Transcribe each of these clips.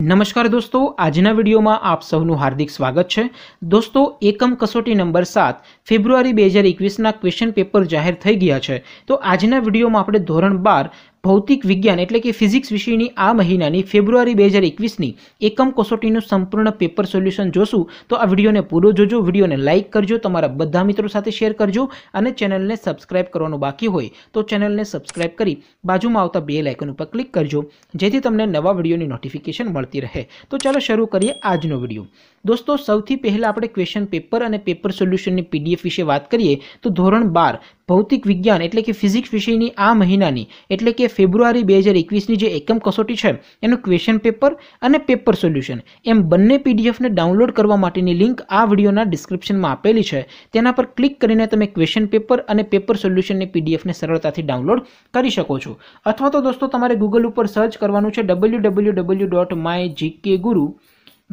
નમસ્કાર દોસ્તો, આજના વિડીયોમાં આપ સૌનું હાર્દિક સ્વાગત છે. દોસ્તો, એકમ કસોટી નંબર સાત, ફેબ્રુઆરી બે હજાર એકવીસના ક્વેશ્ચન પેપર જાહેર થઈ ગયા છે. તો આજના વિડીયોમાં આપણે ધોરણ બાર ભૌતિક વિજ્ઞાન એટલે કે ફિઝિક્સ વિષયની આ મહિનાની ફેબ્રુઆરી બે હજાર એકવીસની એકમ કસોટીનું સંપૂર્ણ પેપર સોલ્યુશન જોશું, તો આ વિડીયોને પૂરો જોજો. વિડીયોને લાઇક કરજો, તમારા બધા મિત્રો સાથે શેર કરજો અને ચેનલને સબસ્ક્રાઇબ કરવાનું બાકી હોય તો ચેનલને સબસ્ક્રાઇબ કરી બાજુમાં આવતા બે લાઇકન ઉપર ક્લિક કરજો, જેથી તમને નવા વિડીયોની નોટિફિકેશન મળતી રહે. તો ચાલો શરૂ કરીએ આજનો વીડિયો. દોસ્તો, સૌથી પહેલાં આપણે ક્વેશ્ચન પેપર અને પેપર સોલ્યુશનની પીડીએફ વિશે વાત કરીએ, તો ધોરણ બાર ભૌતિક વિજ્ઞાન એટલે કે ફિઝિક્સ વિષયની આ મહિનાની, એટલે કે ફેબ્રુઆરી બે હજાર એકવીસની જે એકમ કસોટી છે, એનું ક્વેશ્ચન પેપર અને પેપર સોલ્યુશન એમ બંને પીડીએફને ડાઉનલોડ કરવા માટેની લિંક આ વિડીયોના ડિસ્ક્રિપ્શનમાં આપેલી છે. તેના પર ક્લિક કરીને તમે ક્વેશ્ચન પેપર અને પેપર સોલ્યુશનની પીડીએફને સરળતાથી ડાઉનલોડ કરી શકો છો. અથવા તો દોસ્તો, તમારે ગૂગલ ઉપર સર્ચ કરવાનું છે W W W dot my GK guru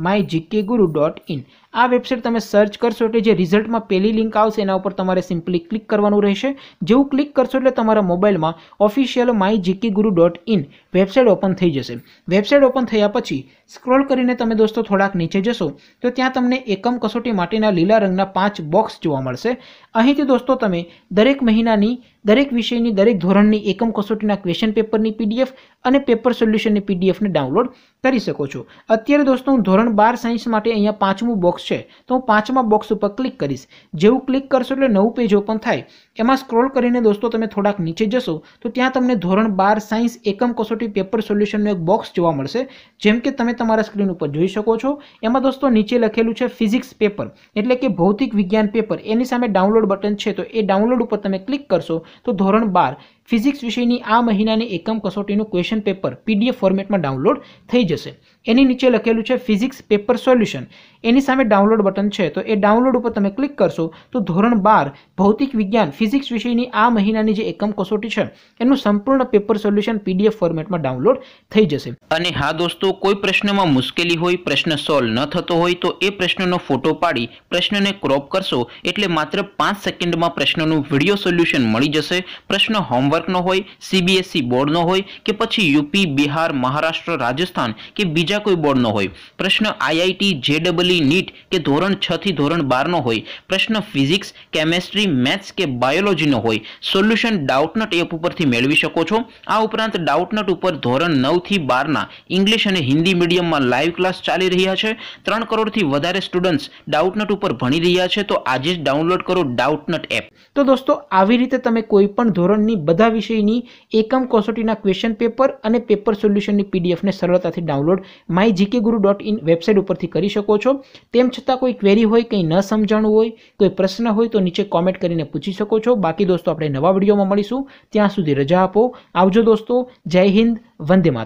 my GK guru dot in આ વેબસાઇટ તમે સર્ચ કરશો એટલે જે રિઝલ્ટમાં પહેલી લિંક આવશે, એના ઉપર તમારે સિમ્પલી ક્લિક કરવાનું રહેશે. જેવું ક્લિક કરશો એટલે તમારા મોબાઈલમાં ઓફિશિયલ માય જીકી ગુરુ ડોટ ઇન વેબસાઇટ ઓપન થઈ જશે. વેબસાઇટ ઓપન થયા પછી સ્ક્રોલ કરીને તમે દોસ્તો થોડાક નીચે જશો, તો ત્યાં તમને એકમ કસોટી માટેના લીલા રંગના પાંચ બોક્સ જોવા મળશે. અહીંથી દોસ્તો તમે દરેક મહિનાની, દરેક વિષયની, દરેક ધોરણની એકમ કસોટીના ક્વેશ્ચન પેપરની પીડીએફ અને પેપર સોલ્યુશનની પીડીએફને ડાઉનલોડ કરી શકો છો. અત્યારે દોસ્તો હું ધોરણ બાર સાયન્સ માટે અહીંયા પાંચમું બોક્સ છે, તો હું પાંચમા બોક્સ ઉપર ક્લિક કરીશ. જેવું ક્લિક કરશો એટલે નવું પેજ ઓપન થાય. એમાં સ્ક્રોલ કરીને દોસ્તો તમે થોડાક નીચે જશો, તો ત્યાં તમને ધોરણ બાર સાયન્સ એકમ કસોટી પેપર સોલ્યુશનનું એક બોક્સ જોવા મળશે. જેમ કે તમે તમારા સ્ક્રીન ઉપર જોઈ શકો છો. એમાં દોસ્તો નીચે લખેલું છે ફિઝિક્સ પેપર એટલે કે ભૌતિક વિજ્ઞાન પેપર એની સામે ડાઉનલોડ બટન છે, તો એ ડાઉનલોડ ઉપર તમે ક્લિક કરશો, તો ધોરણ બાર ફિઝિક્સ વિષયની આ મહિનાની એકમ કસોટીનું ક્વેશ્ચન પેપર પીડીએફ ફોર્મેટમાં ડાઉનલોડ થઈ જશે. એની નીચે લખેલું છે ફિઝિક્સ પેપર સોલ્યુશન એની સામે ડાઉનલોડ બટન છે, તો એ ડાઉનલોડ ઉપર તમે ક્લિક કરશો, તો ધોરણ બાર, ભૌતિક વિજ્ઞાન ફિઝિક્સ વિષયની આ મહિનાની જે એકમ કસોટી છે, એનું સંપૂર્ણ પેપર સોલ્યુશન પીડીએફ ફોર્મેટમાં ડાઉનલોડ થઈ જશે. અને હા દોસ્તો, કોઈ પ્રશ્નમાં મુશ્કેલી હોય, પ્રશ્ન સોલ્વ ન થતો હોય, તો એ પ્રશ્નનો ફોટો પાડી, પ્રશ્નને ક્રોપ કરશો, એટલે માત્ર પાંચ સેકન્ડમાં પ્રશ્નનું વીડિયો સોલ્યુશન મળી જશે. પ્રશ્ન હોમવર્કનો હોય સીબીએસઈ બોર્ડનો હોય, કે પછી યુપી બિહાર, મહારાષ્ટ્ર, રાજસ્થાન, કે બીજા કોઈ બોર્ડનો હોય. પ્રશ્ન આઈઆઈટી જેડબલઈ નીટ કે ધોરણ છ થી ધોરણ બારનો હોય. પ્રશ્ન ફિઝિક્સ, કેમેસ્ટ્રી, મેથ્સ કે બાયોલોજીનો હોય. સોલ્યુશન ડાઉટનટ એપ ઉપરથી મેળવી શકો છો. આ ઉપરાંત ડાઉટનટ ઉપર ધોરણ નવથી બારના ઇંગ્લિશ અને હિન્દી મીડિયમમાં લાઈવ ક્લાસ ચાલી રહ્યા છે. ત્રણ કરોડથી વધારે સ્ટુડન્ટ્સ ડાઉટનટ ઉપર ભણી રહ્યા છે. તો આજે જ ડાઉનલોડ કરો ડાઉટનટ એપ. તો દોસ્તો, આવી રીતે તમે કોઈ પણ ધોરણની બધા વિષયની એકમ કસોટીના ક્વેશ્ચન પેપર અને પેપર સોલ્યુશનની પીડીએફને સરળતાથી download my GK guru dot in website ઉપરથી કરી શકો છો. તેમ છતાં કોઈ ક્વેરી હોય, કંઈ ન સમજાણું હોય, કોઈ પ્રશ્ન હોય તો નીચે કોમેન્ટ કરીને પૂછી શકો છો. બાકી દોસ્તો, આપણે નવા વિડીયોમાં મળીશું. ત્યાં સુધી રજા આપો. આવજો દોસ્તો. જય હિન્દ. વંદે માતરમ.